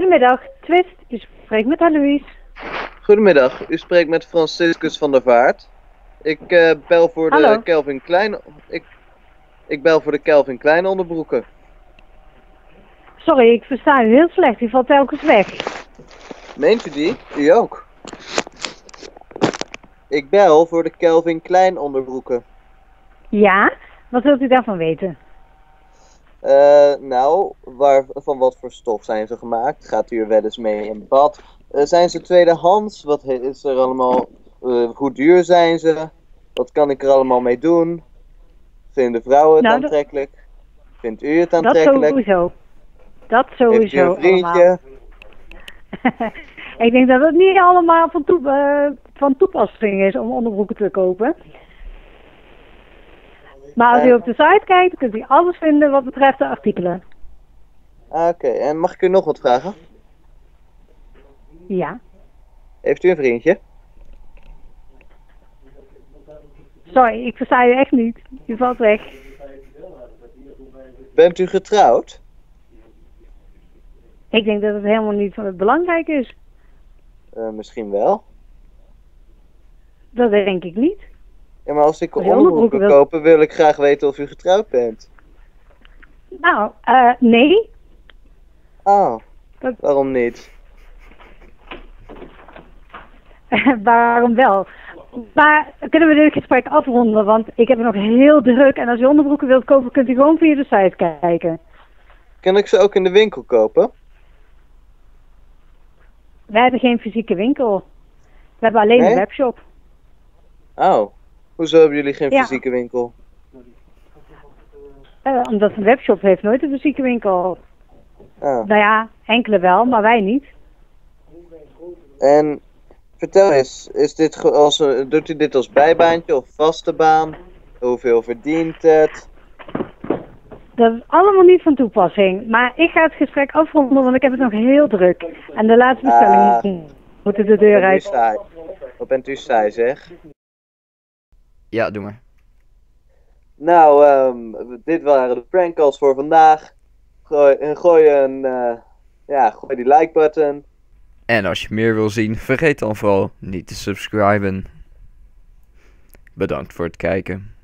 Goedemiddag, Twist. U spreekt met Alois. Goedemiddag, u spreekt met Franciscus van der Vaart. Ik eh, bel voor de. Kelvin Klein. Ik, ik bel voor de Kelvin Klein onderbroeken. Sorry, ik versta u heel slecht. U valt telkens weg. Meent u die? U ook. Ik bel voor de Kelvin Klein onderbroeken. Ja? Wat wilt u daarvan weten? Eh, nou, waar, van wat voor stof zijn ze gemaakt? Gaat u er wel eens mee in bad? Eh, zijn ze tweedehands? Wat is er allemaal? eh, hoe duur zijn ze? Wat kan ik er allemaal mee doen? Vinden vrouwen het Nou, dat- aantrekkelijk? Vindt u het Dat aantrekkelijk? sowieso. Dat Heeft u sowieso een vriendje? allemaal. ik denk dat het niet allemaal van, toe, van toepassing is om onderbroeken te kopen. Maar als u op de site kijkt, kunt u alles vinden wat betreft de artikelen. Ah, Oké, en mag ik u nog wat vragen? Ja. Heeft u een vriendje? Sorry, ik versta u echt niet. U valt weg. Bent u getrouwd? Ik denk dat het helemaal niet van het belangrijk is. Eh, misschien wel. Dat denk ik niet. Ja, maar als ik onderbroeken wil kopen, wil ik graag weten of u getrouwd bent. Nou, eh, nee. Oh, Dat- waarom niet? Waarom wel? Maar kunnen we dit gesprek afronden? Want ik heb het nog heel druk. En als u onderbroeken wilt kopen, kunt u gewoon via de site kijken. Kan ik ze ook in de winkel kopen? Wij hebben geen fysieke winkel. We hebben alleen Nee? een webshop. Oh, hoezo hebben jullie geen Ja. fysieke winkel? Eh, omdat een webshop heeft nooit een fysieke winkel. Oh. Nou ja, enkele wel, maar wij niet. En vertel eens, is dit als, een- doet u dit als bijbaantje of vaste baan? Hoeveel verdient het? Dat is allemaal niet van toepassing. Maar ik ga het gesprek afronden, want ik heb het nog heel druk. En de laatste bestellingen moeten de deur uit. Wat bent u saai zeg? Ja, doe maar. Nou, ehm, dit waren de prankcalls voor vandaag. Gooi, en gooi een, eh, ja, gooi die like button. En als je meer wil zien, vergeet dan vooral niet te subscriben. Bedankt voor het kijken.